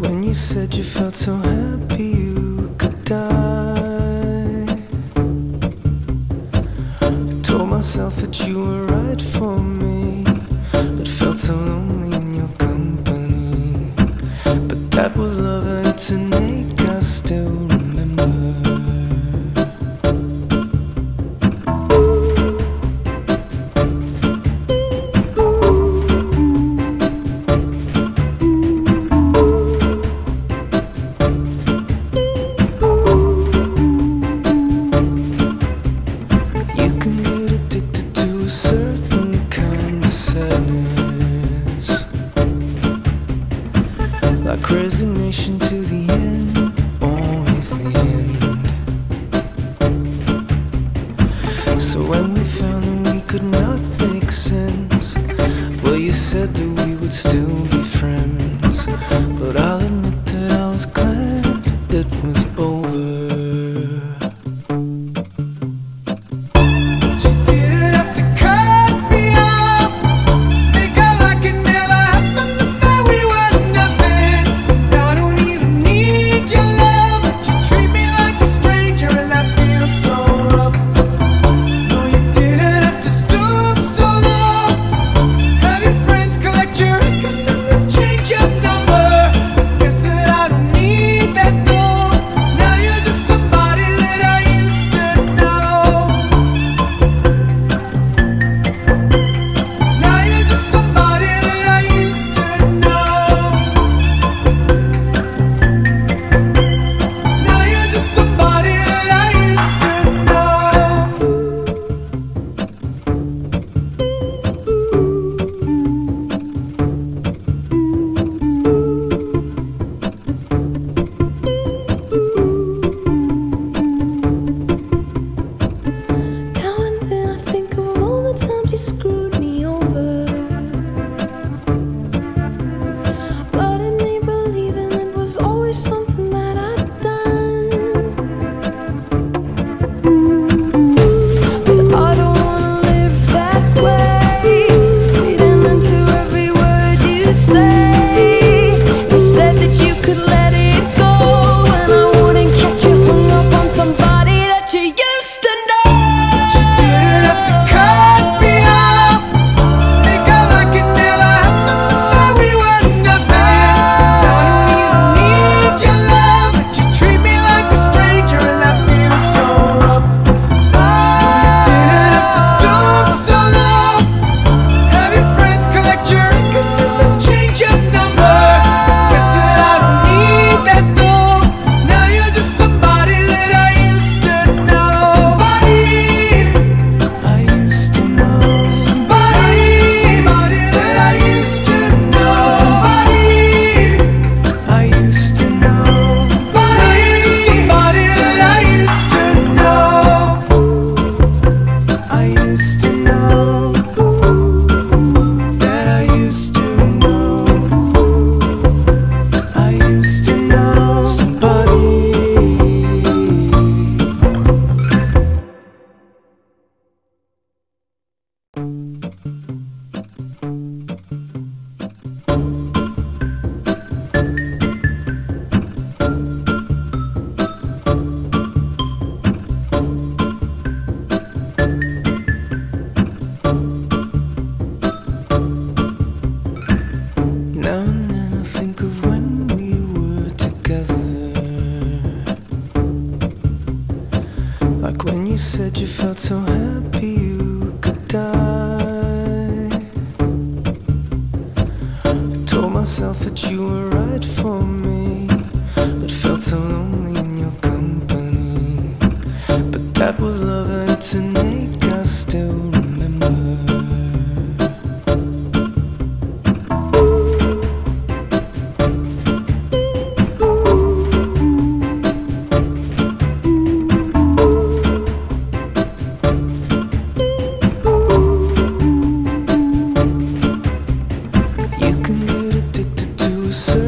When you said you felt so happy resignation to the end, always the end. So when we found that we could not make sense, well, you said that we would still be friends, but I. But that was loving to make us still remember. You can get addicted to a certain